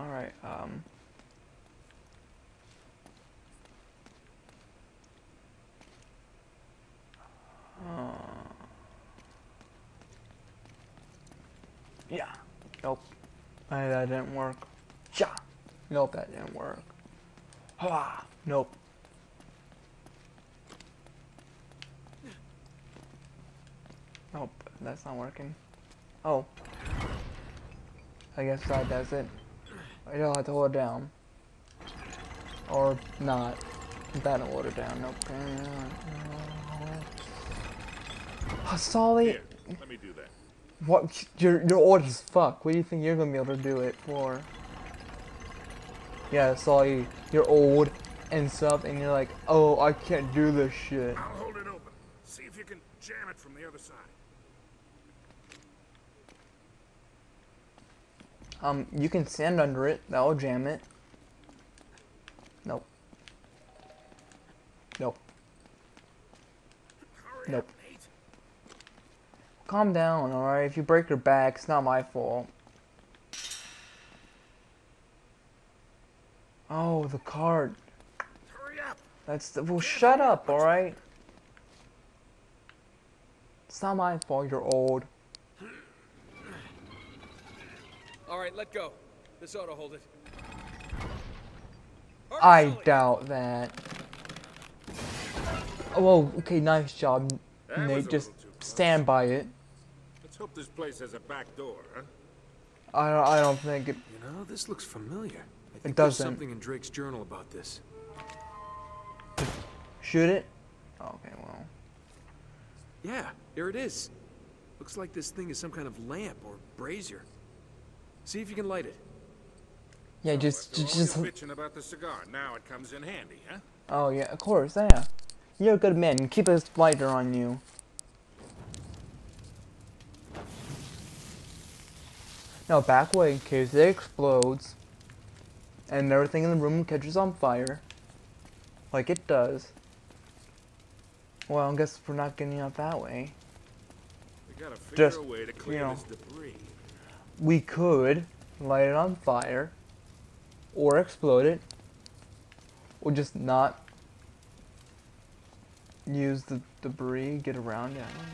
Alright, um... Uh, yeah. Nope. I, that didn't work. Yeah. Nope, that didn't work. Ah. Nope. Nope, that's not working. Oh. I guess that does it. I don't have to hold it down. Or not. That'll hold it down. Nope. Hasali. Here, let me do that. What? You're you're old as fuck. What do you think you're gonna be able to do it for? Yeah, Sully, you're old and stuff, and you're like, oh, I can't do this shit. I'll hold it open. See if you can jam it from the other side. Um, you can stand under it. That'll jam it. Nope. Nope. Nope. Calm down, alright? If you break your back, it's not my fault. Oh, the card. Hurry up. That's the. Well, shut up, alright? It's not my fault you're old. All right, let go. This ought to hold it. Hurry, I Sully. doubt that. Oh, well, okay, nice job, That Nate. Just little too close. stand by it. Let's hope this place has a back door, huh? I don't, I don't think it. You know, this looks familiar. I think doesn't. There's something in Drake's journal about this. Should it? Okay, well. Yeah, here it is. Looks like this thing is some kind of lamp or brazier. See if you can light it. Yeah, oh, just, After just, all just. bitching about the cigar, now it comes in handy, huh? Oh yeah, of course, yeah. You're a good man. Keep a lighter on you. Now back away in case it explodes, and everything in the room catches on fire, like it does. Well, I guess we're not getting out that way. We gotta figure Just, a way to clear you know. this debris. We could light it on fire, or explode it, or just not use the debris, get around it. I don't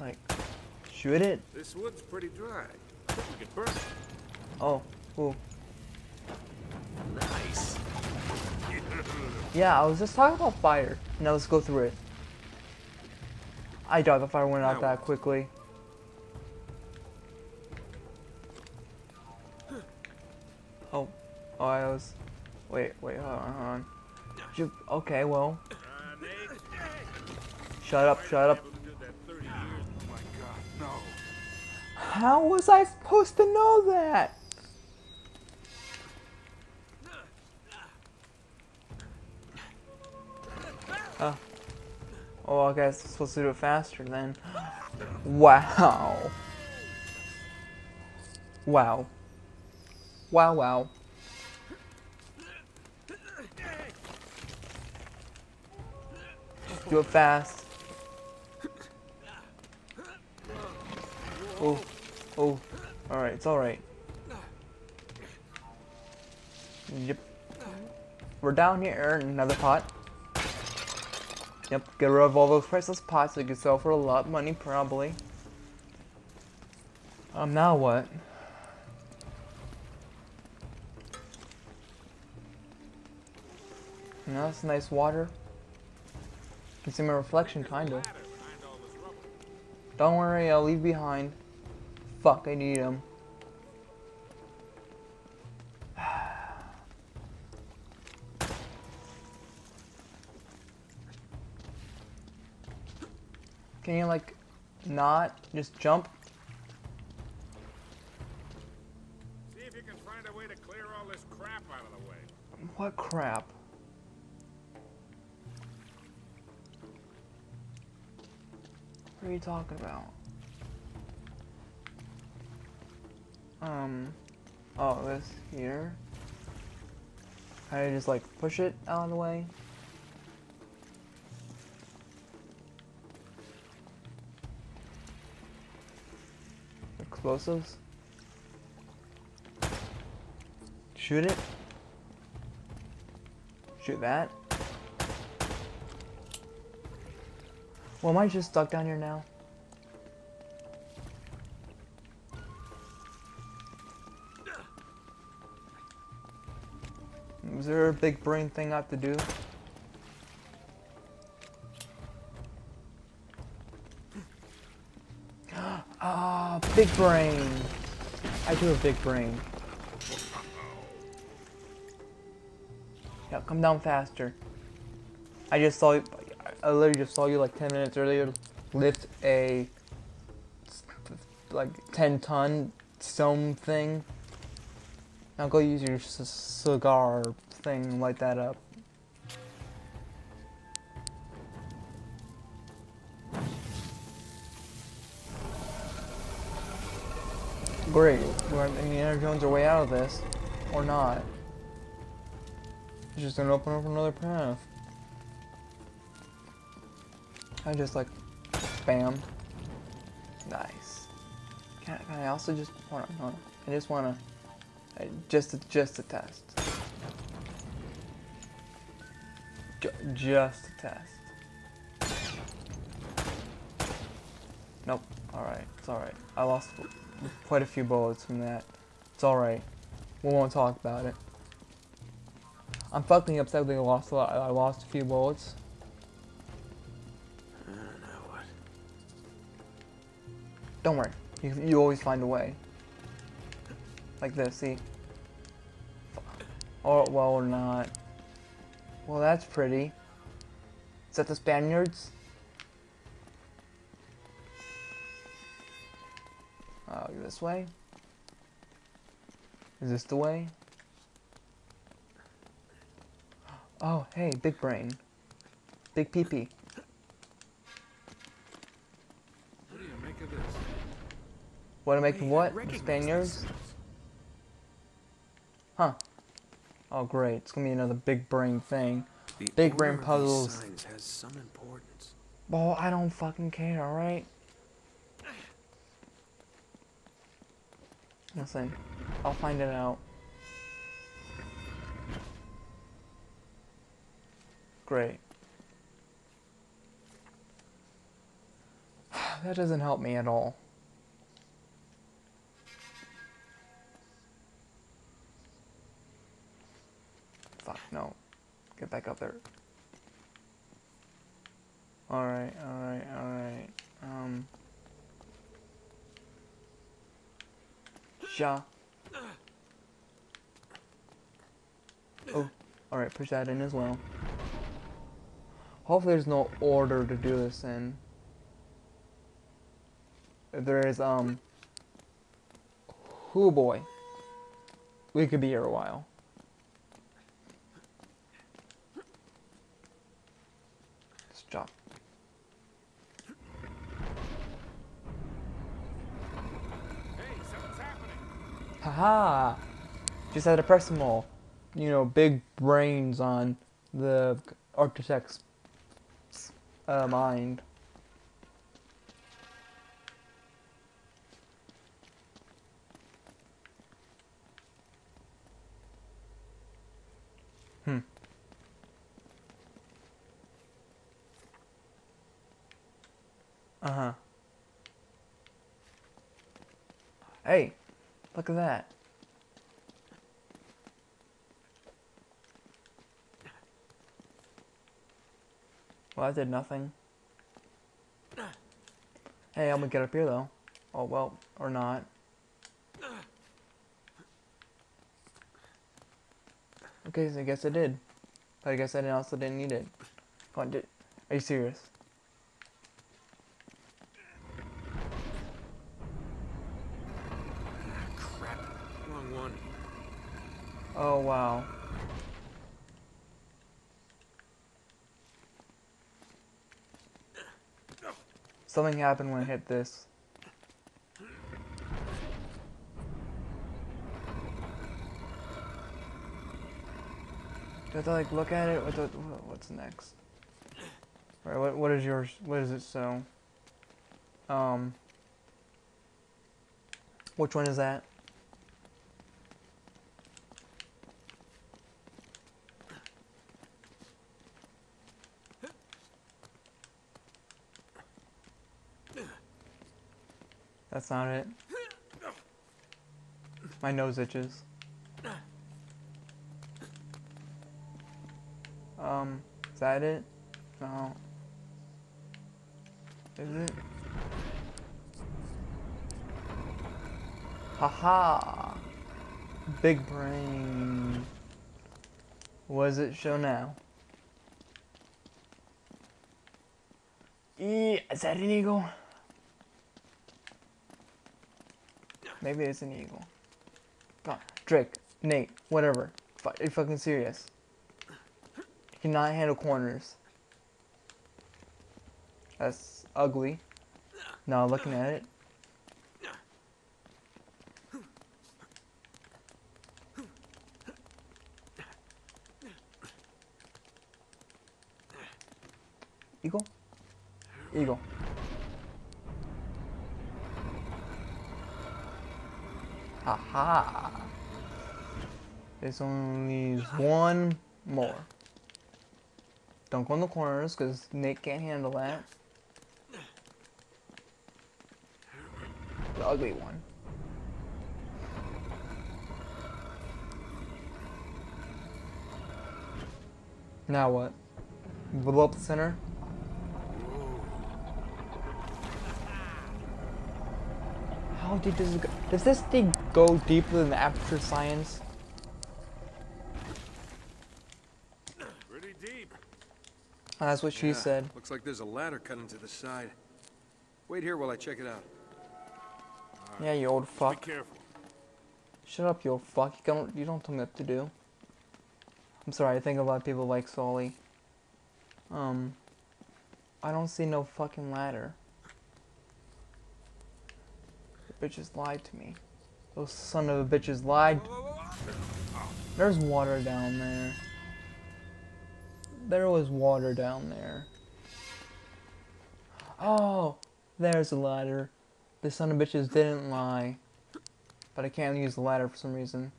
know. Like, shoot it? This wood's pretty dry. I think we could burn it. Oh, ooh. Nice. Yeah, I was just talking about fire. Now let's go through it. I doubt the fire went out that quickly. Wait, wait, hold on, hold on. Okay, well, shut up, shut up. able to do that 30 years. My God, no. How was I supposed to know that? Oh. Oh, I guess I'm supposed to do it faster then. Wow. Wow. Wow, wow. Do it fast. Oh, oh, alright, it's alright. Yep. We're down here in another pot. Yep, get rid of all those priceless pots you can sell for a lot of money, probably. Um, now what? Now that's nice water. You can see my reflection, kinda. Ladder behind all this rubble. Don't worry, I'll leave behind. Fuck, I need him. Can you like not just jump? See if What are you talking about? Um, oh, this here. I just like push it out of the way? Explosives? Shoot it. Shoot that. Well, am I just stuck down here now? Is there a big brain thing I have to do? Ah, big brain. I do a big brain. Yeah, come down faster. I just saw. I literally just saw you like 10 minutes earlier lift a like 10 ton stone thing. Now go use your cigar thing and light that up. Great. We're, I mean, Indiana Jones are way out of this. Or not. It's just gonna open up another path. I just like, bam. Nice. Can I, can I also just wanna, no, I just wanna, I, just to, just to test. Ju just to test. Nope. Alright. It's alright. I lost quite a few bullets from that. It's alright. We won't talk about it. I'm fucking upset that I lost a lot. I lost a few bullets. Don't worry. You, you always find a way. Like this, see? Or, well, or not. Well, that's pretty. Is that the Spaniards? Oh, this way? Is this the way? Oh, hey, big brain. Big peepee. What do you make of this? What to make what? Spaniards? Huh. Oh, great. It's gonna be another big brain thing. The Big brain order of these puzzles. has some importance. Well, I don't fucking care, alright? Listen, I'll find it out. Great. That doesn't help me at all. Back up there. Alright, alright, alright. Um. Ja. Oh, alright, push that in as well. Hopefully there's no order to do this in. There is, um... Whoo boy. We could be here a while. Just drop. Hey, something's happening. Haha! Just had to press them all. You know, big brains on the architect's uh, mind. Hmm. Uh huh. Hey, look at that. Well, I did nothing. Hey, I'm gonna get up here though. Oh well, or not. Okay, so I guess I did. But I guess I also didn't need it. Come on, did, are you serious? Crap. Wrong one. Oh wow. Something happened when I hit this. Do I have to like look at it? What the, what's next? Right, what what is yours? What is it so? Um Which one is that? That's not it. My nose itches. Um, is that it? No. Is it? Haha! Big brain. Does it show now? E is that an eagle? Maybe it's an eagle. On, Drake, Nate, whatever. Fu- Are you fucking serious? You cannot handle corners. That's ugly. Now looking at it. Eagle? Eagle. Aha! There's only one more. Don't go in the corners because Nick can't handle that. The ugly one. Now what? Blow up the center? How deep does it go? Does this thing go deeper than the aperture science? Pretty deep. Ah, That's what she Yeah, said. Looks like there's a ladder cut into the side. Wait here while I check it out. Yeah, you old Be fuck. careful. Shut up, you old fuck. You don't, you don't tell me what to do. I'm sorry, I think a lot of people like Sully. Um, I don't see no fucking ladder. The bitches lied to me. Those son of a bitches lied. There's water down there. There was water down there. Oh, there's a ladder. The son of bitches didn't lie. But I can't use the ladder for some reason.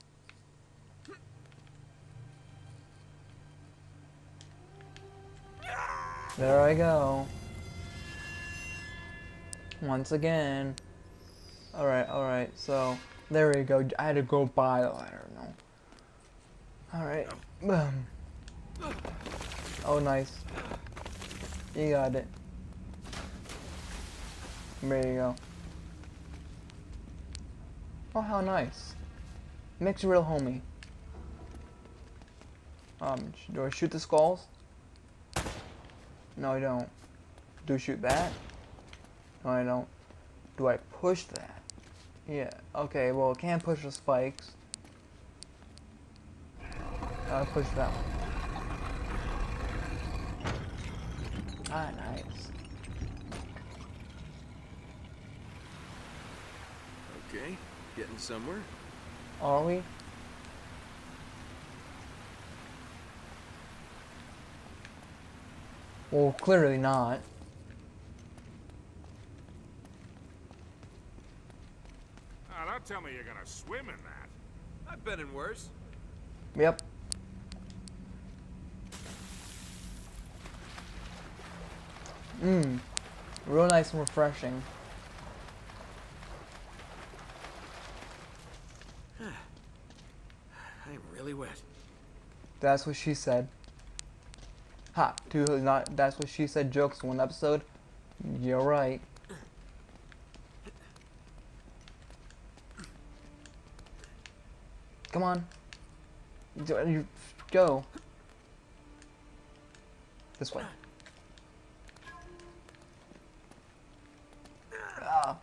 There I go. Once again. Alright, alright, so there we go. I had to go buy the ladder, no. Alright. Oh nice. You got it. There you go. Oh, how nice. Makes you real homey. Um, do I shoot the skulls? No, I don't. Do I shoot that? No, I don't. Do I push that? Yeah, okay, well, I can't push the spikes. I'll push that one. Ah, nice. Okay, getting somewhere. Are we? Well, clearly not. Ah, don't tell me you're gonna swim in that. I've been in worse. Yep. Mmm. Real nice and refreshing. I'm really wet. That's what she said. Ha, two not that's what she said jokes one episode. You're right. Come on. You go. This way. Ah.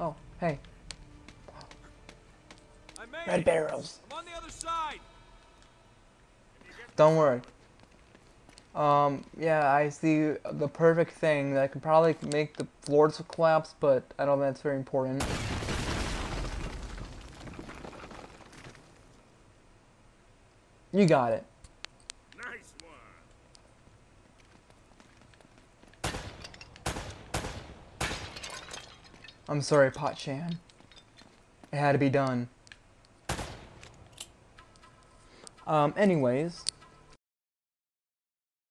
Oh, hey. Red it. barrels. I'm on the other side. Don't worry. Um, yeah, I see the perfect thing that could probably make the floors collapse, but I don't think that's very important. You got it. Nice one. I'm sorry, Pot Chan. It had to be done. Um, anyways,